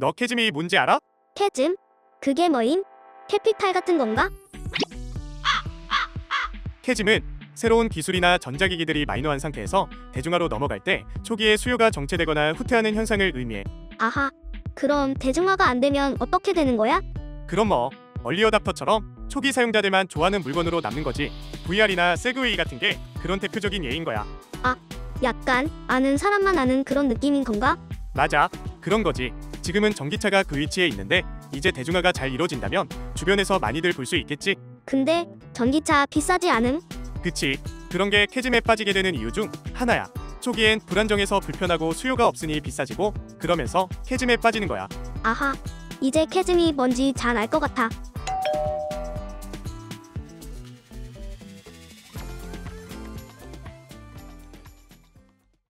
너 캐즘이 뭔지 알아? 캐즘? 그게 뭐임? 캐피탈 같은 건가? 캐즘은 새로운 기술이나 전자기기들이 마이너한 상태에서 대중화로 넘어갈 때 초기에 수요가 정체되거나 후퇴하는 현상을 의미해. 아하. 그럼 대중화가 안 되면 어떻게 되는 거야? 그럼 뭐 얼리어답터처럼 초기 사용자들만 좋아하는 물건으로 남는 거지. VR이나 세그웨이 같은 게 그런 대표적인 예인 거야. 약간 아는 사람만 아는 그런 느낌인 건가? 맞아. 그런 거지. 지금은 전기차가 그 위치에 있는데 이제 대중화가 잘 이루어진다면 주변에서 많이들 볼 수 있겠지. 근데 전기차 비싸지 않음? 그치. 그런 게 캐즘에 빠지게 되는 이유 중 하나야. 초기엔 불안정해서 불편하고 수요가 없으니 비싸지고 그러면서 캐즘에 빠지는 거야. 아하. 이제 캐즘이 뭔지 잘 알 것 같아.